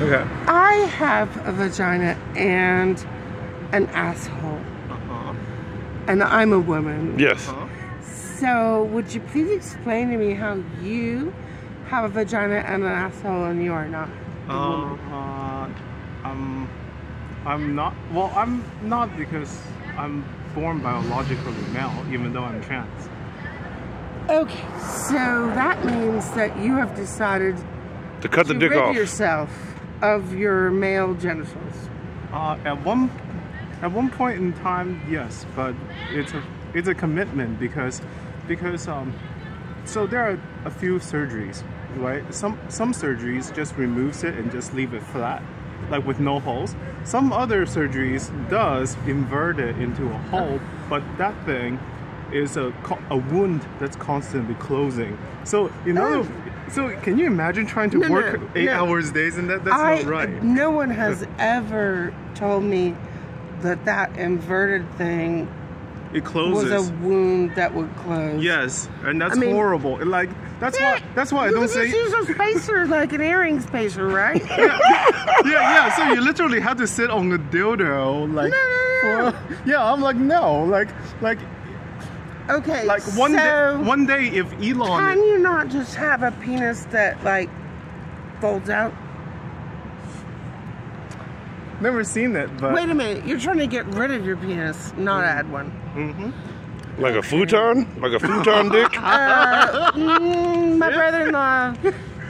Okay. I have a vagina and an asshole, Uh-huh. and I'm a woman. Yes. Uh-huh. So, would you please explain to me how you have a vagina and an asshole and you are not? a Uh, woman? uh, um, I'm not. Well, I'm not because I'm born biologically male, even though I'm trans. Okay, so that means that you have decided To cut the to dick rid off. yourself of your male genitals. Uh, at one, at one point in time, yes, but it's a it's a commitment because because um, so there are a few surgeries, right? Some some surgeries just removes it and just leave it flat, like with no holes. Some other surgeries does invert it into a hole, but that thing is a a wound that's constantly closing. So in other, so can you imagine trying to. No, work no, eight no. hours days and that that's I, not right. No one has ever told me that that inverted thing It was a wound that would close. Yes, and that's I mean- horrible. Like that's why that's why I don't say just use a spacer like an earring spacer, right? yeah yeah. So you literally have to sit on the dildo like No, no, no, for yeah. I'm like no like like okay. like one so day one day if Elon Can you not just have a penis that like folds out? never seen it but Wait a minute, you're trying to get rid of your penis, not add one. Mm-hmm. Like a futon? Like a futon dick? Uh, mm, my brother-in-law,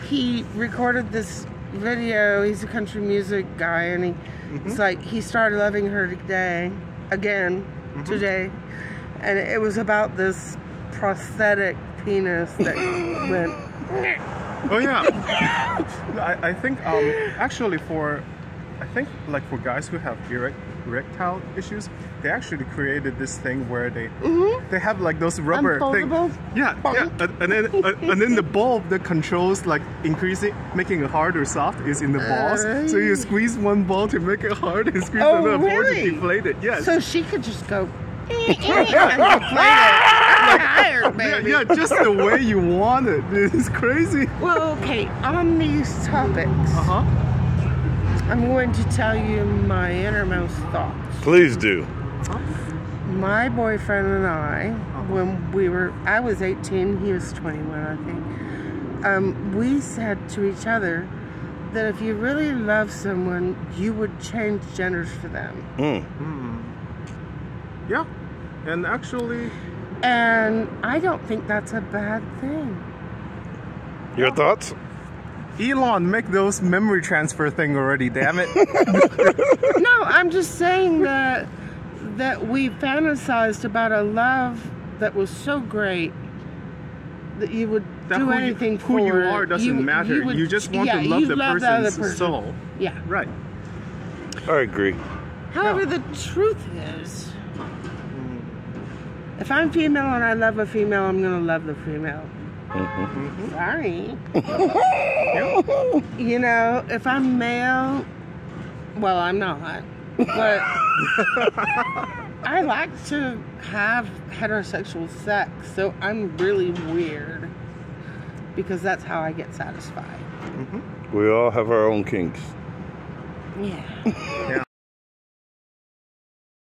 he recorded this video. He's a country music guy, and he, it's like he started loving her today, again, today, and it was about this prosthetic penis that went. oh yeah. I, I think um actually for I think like for guys who have erect, erectile issues they actually created this thing where they they have like those rubber thing. Unfoldable? yeah yeah. And, and then uh, and then the bulb that controls like increasing making it hard or soft is in the balls. So you squeeze one ball to make it hard and squeeze Oh, another ball to deflate it. Yes. So she could just go. And deflate it. I'm tired, yeah, yeah just the way you want it it's crazy Well, okay, on these topics, uh-huh I'm going to tell you my innermost thoughts. Please do. My boyfriend and I, when we were, I was 18, he was 21, I think, um, we said to each other that if you really love someone, you would change genders for them. Mm. Yeah and actually And I don't think that's a bad thing. Your thoughts? Elon make those memory transfer thing already damn it No, I'm just saying that that we fantasized about a love that was so great that you would that do anything you, for who you are doesn't matter. You, would- just want yeah, to love the love person's other person. soul. Yeah. Right. I agree. However, the truth is, if I'm female and I love a female, I'm gonna love the female. Mm-hmm. Sorry. You know, if I'm male, well, I'm not, but I like to have heterosexual sex, so I'm really weird because that's how I get satisfied. We all have our own kinks. Yeah. Yeah.